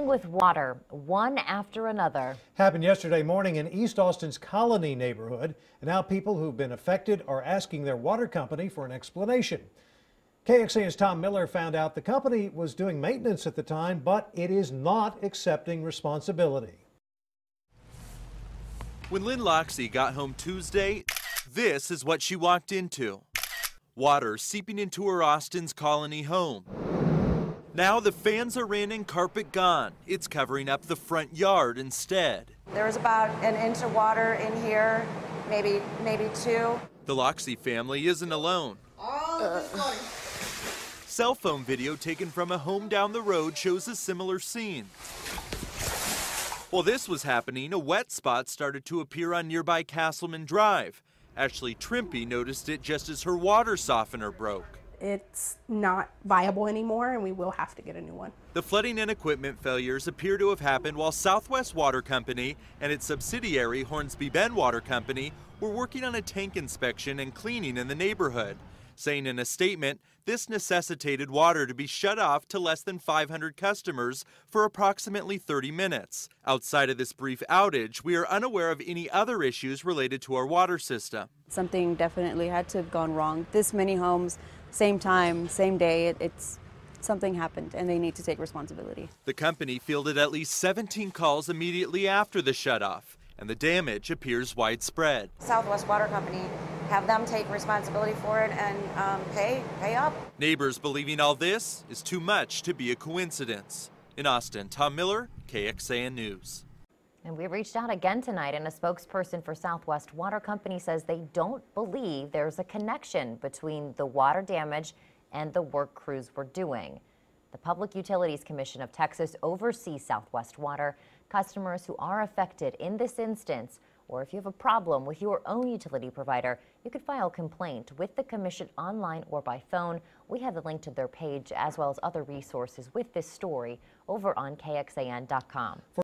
Struggling with water, one after another. Happened yesterday morning in East Austin's Colony neighborhood, and now people who've been affected are asking their water company for an explanation. KXAN's Tom Miller found out the company was doing maintenance at the time, but it is not accepting responsibility. When Lynn Loxey got home Tuesday, this is what she walked into. Water seeping into her Austin's Colony home. Now the fans are in and carpet gone. It's covering up the front yard instead. There was about an inch of water in here, maybe maybe two. The Loxey family isn't alone. Uh. Cell phone video taken from a home down the road shows a similar scene. While this was happening, a wet spot started to appear on nearby Castleman Drive. Ashley Trimpey noticed it just as her water softener broke it's not viable anymore and we will have to get a new one. The flooding and equipment failures appear to have happened while Southwest Water Company and its subsidiary Hornsby Bend Water Company were working on a tank inspection and cleaning in the neighborhood, saying in a statement this necessitated water to be shut off to less than 500 customers for approximately 30 minutes. Outside of this brief outage, we are unaware of any other issues related to our water system. Something definitely had to have gone wrong. This many homes same time, same day. It, it's something happened and they need to take responsibility. The company fielded at least 17 calls immediately after the shutoff, and the damage appears widespread. Southwest Water Company have them take responsibility for it and um, pay pay up. Neighbors believing all this is too much to be a coincidence. In Austin, Tom Miller, KXAN News. And we reached out again tonight, and a spokesperson for Southwest Water Company says they don't believe there's a connection between the water damage and the work crews were doing. The Public Utilities Commission of Texas oversees Southwest Water. Customers who are affected in this instance, or if you have a problem with your own utility provider, you could file a complaint with the Commission online or by phone. We have the link to their page as well as other resources with this story over on KXAN.com.